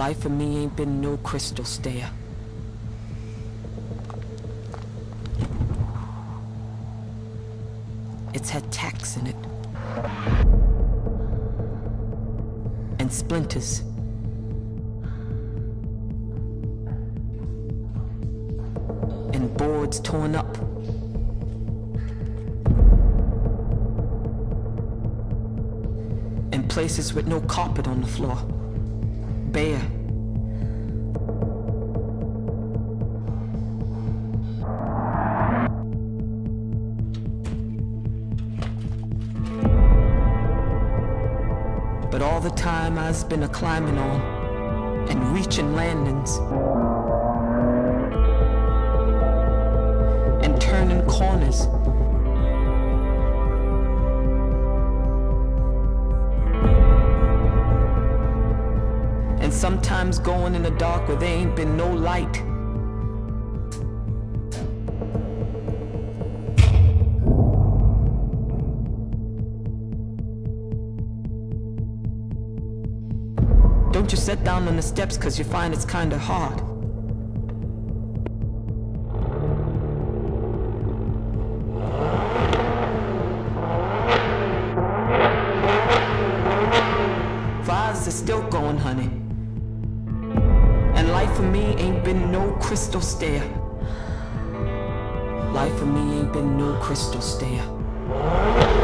Life for me ain't been no crystal stair. It's had tacks in it. And splinters. And boards torn up. And places with no carpet on the floor. But all the time I's been a climbing on and reaching landings and turning corners. And sometimes going in the dark where there ain't been no light. Don't you sit down on the steps cause you find it's kinda hard. Fires are still going, honey. Life for me ain't been no crystal stair. Life for me ain't been no crystal stair.